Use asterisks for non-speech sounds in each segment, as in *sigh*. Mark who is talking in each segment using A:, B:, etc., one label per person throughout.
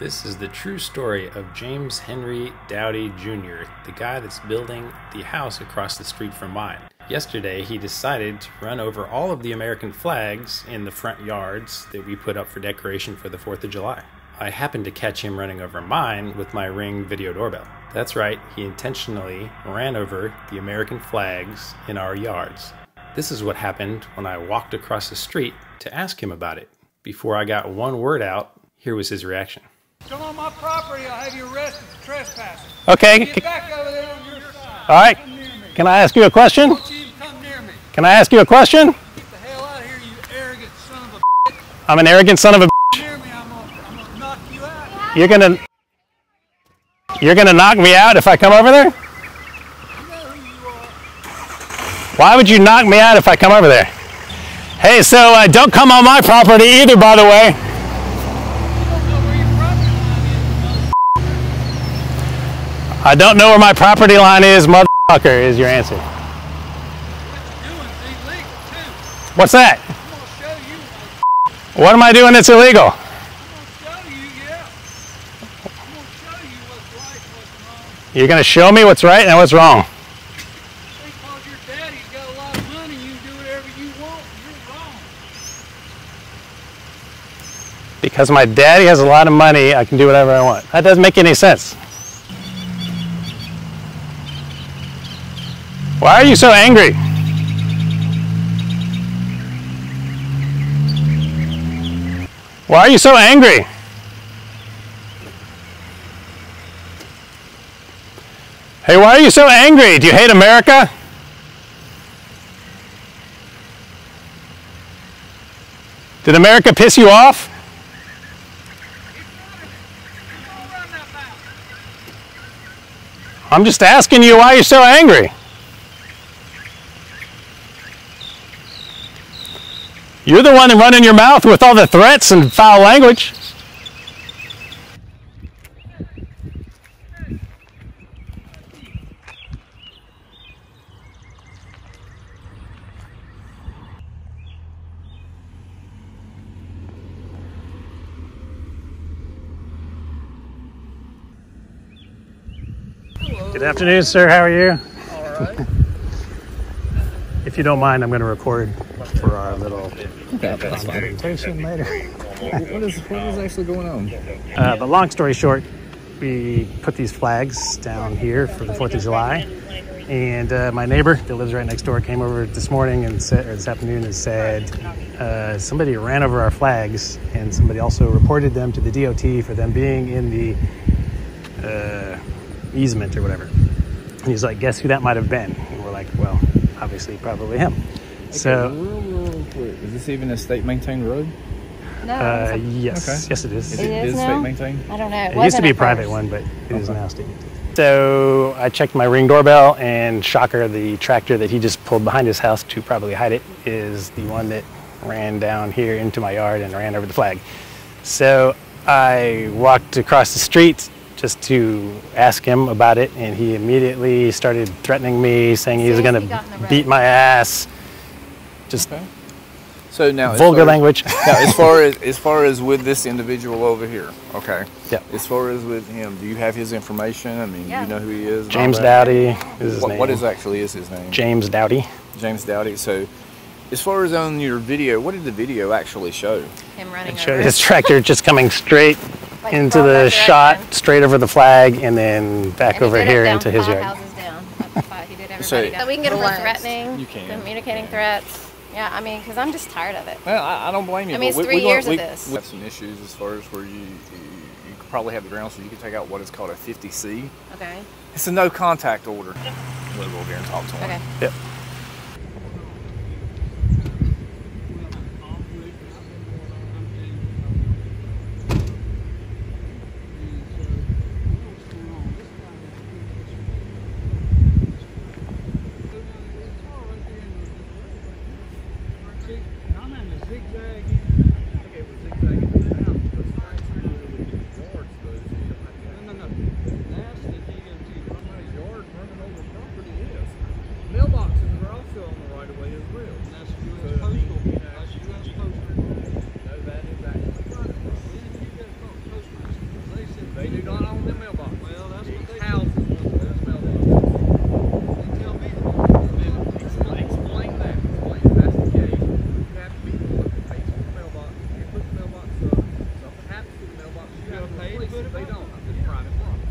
A: This is the true story of James Henry Dowdy Jr., the guy that's building the house across the street from mine. Yesterday, he decided to run over all of the American flags in the front yards that we put up for decoration for the 4th of July. I happened to catch him running over mine with my Ring video doorbell. That's right, he intentionally ran over the American flags in our yards. This is what happened when I walked across the street to ask him about it. Before I got one word out, here was his reaction.
B: Come on my property, I'll have you arrested for trespassing.
C: Okay.
B: Get back over there on your side.
C: All right.
B: Come near me.
C: Can I ask you a question?
B: You even come near me.
C: Can I ask you a question?
B: Get the hell out of here, you arrogant son of a
C: I'm an arrogant son of a.
B: near me, I'm gonna, I'm gonna knock you out.
C: You're gonna. You're gonna knock me out if I come over there?
B: You know who you are.
C: Why would you knock me out if I come over there? Hey, so uh, don't come on my property either, by the way.
B: You don't know where your property line is, mother.
C: I don't know where my property line is, motherfucker, is your answer.
B: What you're doing is illegal too.
C: What's that? What am I doing that's illegal?
B: I'm gonna show you, yeah. I'm gonna show.
C: You're me what's right and what's.
B: You're wrong.
C: Because my daddy has a lot of money, I can do whatever I want. That doesn't make any sense. Why are you so angry? Why are you so angry? Hey, why are you so angry? Do you hate America? Did America piss you off? I'm just asking you why you're so angry. You're the one running your mouth with all the threats and foul language. Good afternoon, sir. How are you?
B: All right. *laughs*
C: If you don't mind, I'm going to record for our little presentation later. *laughs*
D: What is what is actually going on?
C: Uh, but long story short, we put these flags down here for the Fourth of July, and uh, my neighbor that lives right next door came over this morning and said, or this afternoon, and said uh, somebody ran over our flags, and somebody also reported them to the DOT for them being in the uh, easement or whatever. And he's like, "Guess who that might have been?" And we're like, "Well, obviously, probably him." So.
D: real, real quick, is this even a state maintained road?
E: No,
C: Uh, yes,
D: Okay.
C: yes, it is.
D: Is
E: It
D: it
E: is
D: is state maintained?
E: I don't know. It,
C: It used to be a private
E: first.
C: one, but it is
D: Okay.
C: now state. So I checked my ring doorbell, and shocker, the tractor that he just pulled behind his house to probably hide it is the one that ran down here into my yard and ran over the flag. So I walked across the street just to ask him about it, and he immediately started threatening me, saying he was going
E: he got in the
C: to beat my ass. Just
D: Okay. So now,
C: vulgar
D: far as-
C: language. *laughs*
D: Now, as far as as far as with this individual over here, okay.
C: Yeah.
D: As far as with him, do you have his information? I mean,
E: Yeah.
D: you know who he is.
C: James? Dowdy is his
D: What,
C: name.
D: what is actually is his name?
C: James Dowdy.
D: James Dowdy. So, as far as on your video, what did the video actually show?
E: Him running
C: Showed his tractor *laughs* just coming straight
E: Like
C: into the shot,
E: direction.
C: straight over the flag, and then back
E: And
C: over
E: did it
C: here into his
E: five
C: yard.
E: houses down. Up five. He did everybody
D: So-
E: So we can get him for
F: Relax.
E: threatening,
D: You can.
E: communicating threats. Yeah, I mean, because I'm just tired of it.
D: Well, I, I don't blame you.
E: I mean, it's
D: we,
E: three
D: we
E: years of this.
D: We have some issues as far as where you, you you could probably have the ground, so you could take out what is called a 50C.
E: Okay.
D: It's a no contact order. We'll go over here and talk to him.
E: Okay.
C: Yep.
B: I'm in the zigzag. Okay, we're zigzagging now. Because right through the yards, though, so you don't have to- No, no, no. That's the DOT. Somebody's yard running over property is. Mailbox is They do not own them mailboxes.
F: Well, that's
B: These
F: what they
B: houses own those mailboxes.
F: They tell me that.
B: Then explain, explain that. Explain if that's the case. You have to be the one that pays for the mailbox. You put the mailbox up. Something happens to the mailbox. You
F: You
B: have to
F: gotta pay to
B: replace
F: put
B: it.
F: it
B: They
F: back.
B: don't. It's private property.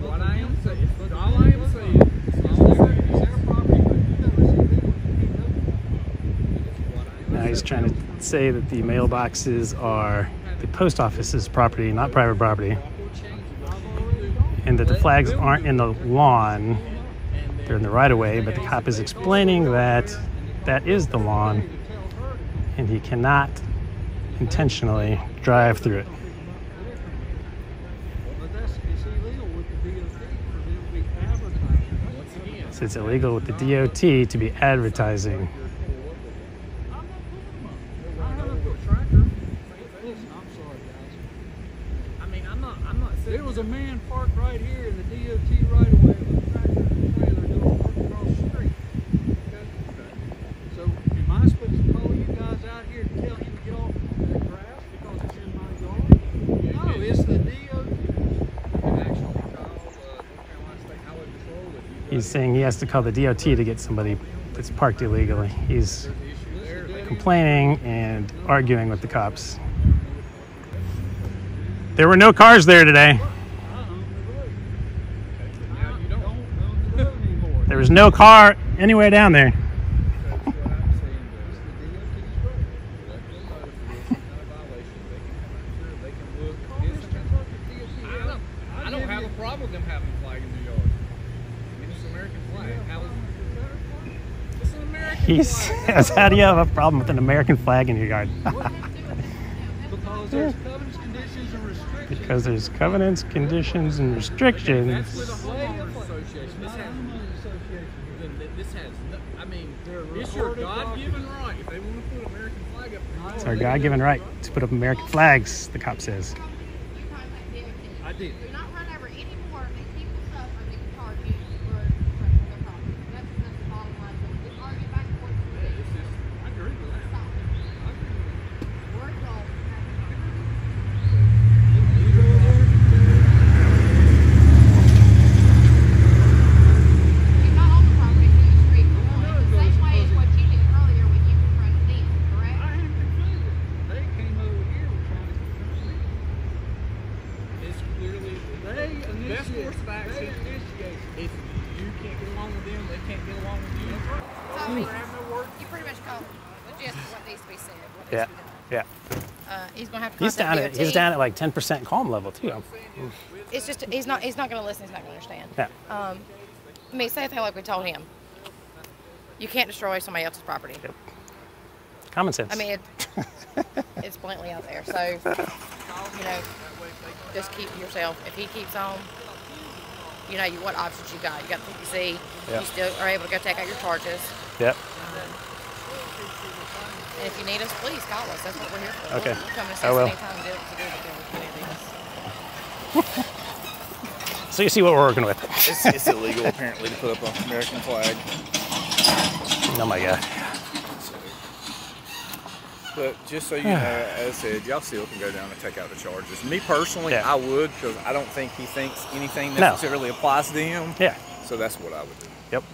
F: Look
B: What
F: at
B: I
F: them,
B: am saying,
F: look at
B: all
F: them,
B: I am
F: look at
B: saying,
F: them.
B: is
F: It's
B: all
F: their-
B: I
F: it's their property, but you know it's illegal. You can't do it.
B: what I am
C: Now he's trying to say that the mailboxes are the post office's property, not private property, and that the flags aren't in the lawn, they're in the right of way. But the cop is explaining that that is the lawn, and he cannot intentionally drive through it. So it's illegal with the DOT to be advertising.
F: I have a good tracker. Listen, I'm sorry, guys.
B: I mean, I'm not, I'm not saying.
F: There was a man parked right here in the DOT right away with a tractor and a trailer doing work across the street. Okay? So, am I supposed to call you guys out here and tell him to get off that grass because it's in my yard? No, it's the DOT.
B: You can actually call, uh, North Carolina State Highway Patrol
C: He's saying he has to call the DOT to get somebody that's parked illegally. He's
B: there's an issue there.
C: complaining and arguing with the cops. There were no cars there today.
F: I own the road.
B: Now you
F: Don't
B: don't.
F: own the road anymore.
C: There was no car anywhere down there.
B: I'm saying.
F: It's
B: though.
F: the DOT's road.
B: Let them know if there's some kind of violation. They can come out here, they can look.
F: Call
B: This
F: Mr.
B: can-
F: Tucker, DOT.
B: I don't, have a problem with them having a flag in their yard. I mean, it's an American flag. How is It's an American
C: He
B: flag.
C: says, How do you have a problem with an American flag in your yard? *laughs*
F: Because there's *laughs* covenants, conditions, and restrictions.
C: Because there's covenants, conditions, and restrictions.
B: a homeowners association. This has,
F: Homeowners Association.
B: then th- this has, no, I mean,
F: They're
B: it's your God-given right. If they want to put American flag up there.
C: It's our God given right to put up American flags, the cop says.
G: You contact DOT.
B: I did.
G: Do not run over any more of these people's stuff or they can charge you for for their property. That's, that's the bottom line. So just argue back and forth. with
B: It's
G: me.
B: just, I agree with that.
G: Stop.
B: I agree with that.
G: We're adults. You're not on the property, you're in the street. It's the same way as what you did earlier when you confronted them,
F: I
G: correct?
F: haven't confused it. They came over here and trying to confuse me.
B: It's clearly
F: They
B: the best
F: initiated.
B: course of
F: They
B: action.
F: initiated.
B: If you can't get along with them, they can't get along with you.
G: So, I mean,
B: have no word.
G: you pretty much call the gist of what needs to be said, what needs
C: Yeah,
G: to be done.
C: yeah.
G: Uh, he's gonna have to
C: He's down at he's down at like 10% calm level too.
G: It's just he's not he's not going to listen. He's not going to understand.
C: Yeah.
G: Um, I mean, same thing like we told him. You can't destroy somebody else's property.
C: Yep. Common sense.
G: I mean, it, *laughs* it's blatantly out there. So, you know, just keep yourself. If he keeps on, you know, you, what options you got? You got the PPC.
C: Yeah.
G: You still are able to go take out your charges.
C: yep.
G: And if you need us, please call us. That's what we're here for.
C: Okay.
G: We'll, we'll come and
C: I will.
G: anytime to do, to do the.
C: So you see what we're working with.
D: It's, it's illegal apparently to put up an American flag.
C: Oh my god.
D: But just so you know, as I said, y'all still can go down and take out the charges. Me personally,
C: Yeah.
D: I would because I don't think he thinks anything
C: No.
D: necessarily applies to him.
C: Yeah.
D: So that's what I would do.
C: Yep.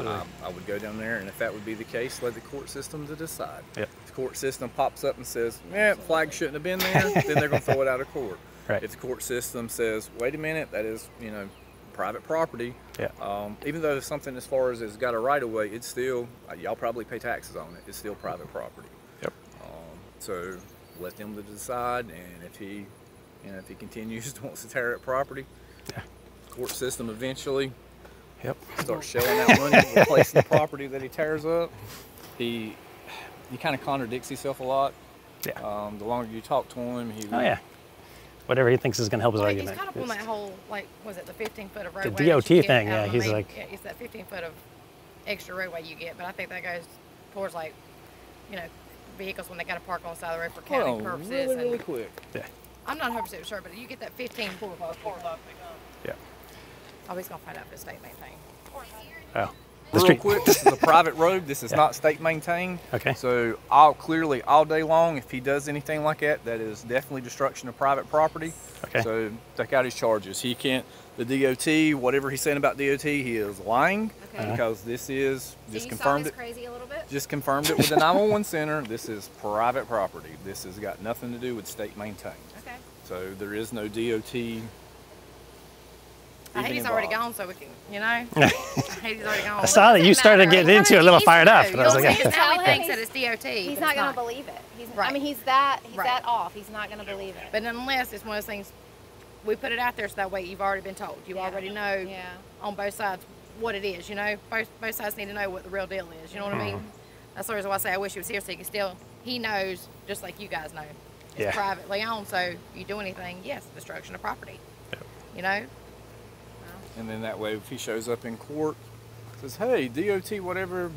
C: Absolutely.
D: I, I would go down there, and if that would be the case, let the court system to decide.
C: Yep.
D: If the court system pops up and says, "Yeah, flag shouldn't have been there," *laughs* then they're going to throw it out of court.
C: Right.
D: If the court system says, "Wait a minute, that is, you know, private property,"
C: Yeah.
D: um, even though it's something as far as it's got a right of way, it's still uh, y'all probably pay taxes on it. It's still private property.
C: Yep.
D: Um, so let them to decide, and if he, you know, if he continues *laughs* to wants to tear up property,
C: Yeah.
D: court system eventually
C: Yep.
D: starts shelling out money replacing the property that he tears up. He he kind of contradicts himself a lot.
C: Yeah.
D: Um, the longer you talk to him, he
C: Oh yeah. Whatever he thinks is going to help his
G: Well,
C: argument.
G: He's kind of on that whole, like, was it the 15 foot of roadway?
C: The DOT thing, yeah, he's like-
G: yeah, It's that 15 foot of extra roadway you get, but I think that goes towards, like, you know, vehicles when they got to park on the side of the road for
D: hold
G: counting
D: on
G: purposes.
D: really, really
G: and
D: quick.
C: yeah.
G: I'm not 100% sure, but you get that 15.
C: foot of Yeah.
G: Oh, he's going to find out if it's state maintained.
C: Oh. The
D: Real
C: street.
D: quick, this is a *laughs* private road. This is not state maintained.
C: Okay.
D: So I'll clearly all day long, if he does anything like that, that is definitely destruction of private property.
C: Okay.
D: So take out his charges. He can't. The DOT, whatever he's saying about DOT, he is lying
E: Okay. Uh-huh.
D: because this is
E: So
D: just
E: you
D: confirmed
E: saw
D: it.
E: crazy a little bit?
D: Just confirmed it with the 911 center. This is private property. This has got nothing to do with state maintained.
E: Okay.
D: So there is no DOT.
G: I hate he's already gone, so we can, you know. *laughs* I hate he's already gone.
C: I saw that you started
E: matter.
C: getting into it a little fired up, and I was like,
G: see his *laughs* family
E: Tell
G: thinks that it's DOT.
E: He's not gonna believe it. He's, I mean, he's that he's
G: Right.
E: that off. He's not gonna believe it.
G: But nonetheless, it's one of those things. We put it out there so that way you've already been told. You
E: Yeah.
G: already know
E: yeah.
G: on both sides what it is. You know, both both sides need to know what the real deal is. You know what I mean?
C: Mm-hmm.
G: That's the reason why I say I wish he was here so he could still. He knows just like you guys know. It's
C: Yeah.
G: privately owned, so you do anything, yes, destruction of property. You know,
D: And then that way, if he shows up in court, says, "Hey, DOT, whatever."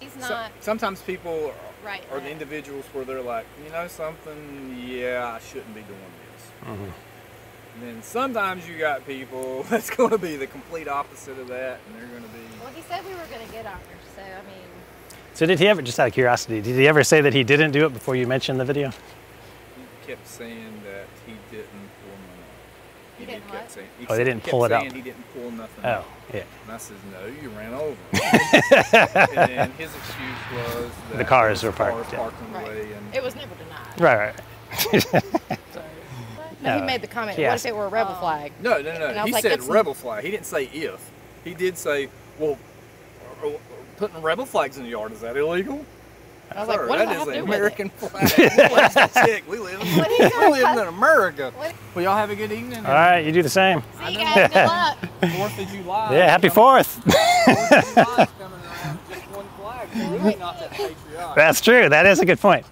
E: He's
D: So-
E: not
D: sometimes people
E: right.
D: are the individuals where they're like, you know something, yeah, I shouldn't be doing this.
C: Mm-hmm.
D: And then sometimes you got people *laughs* that's going to be the complete opposite of that, and they're going to be.
E: Well, he said we were gonna get ours, so I mean,
C: so did he ever, just out of curiosity, did he ever say that he didn't do it before you mentioned the video?
D: He kept saying that he didn't pull money. Out.
E: He
D: did
E: didn't
D: kept
E: what?
D: saying- he
C: Oh, they didn't
D: kept
C: pull it
D: saying
C: out.
D: He didn't pull nothing
C: Oh,
D: out.
C: yeah.
D: And I says, no, you ran over. *laughs* and then his excuse was that
C: The cars were parked,
D: cars
C: yeah.
D: parked
G: Right.
D: way, and
G: it was never denied.
C: Right, right.
G: No, he made the comment.
C: he
G: What
C: asked-
G: if it were a rebel
E: Oh.
G: flag?
D: No, no,
G: And
D: no. He
G: like,
D: said rebel flag. He didn't say if. He did say, well, are- are putting rebel flags in the yard is that illegal?
G: I was like, what does
D: that
G: that have
D: an
G: do
D: American flag. *laughs* What's? We live in,
E: What are you
D: we
E: gonna
D: live in America.
E: What-
D: Well, y'all have a good evening.
C: All right, you do the same.
E: see you guys. Good luck. *laughs*
D: Fourth of July.
C: Yeah, happy 4th.
D: Fourth of July is coming around. *laughs* Just one flag. Really not that patriotic.
C: That's true. That is a good point.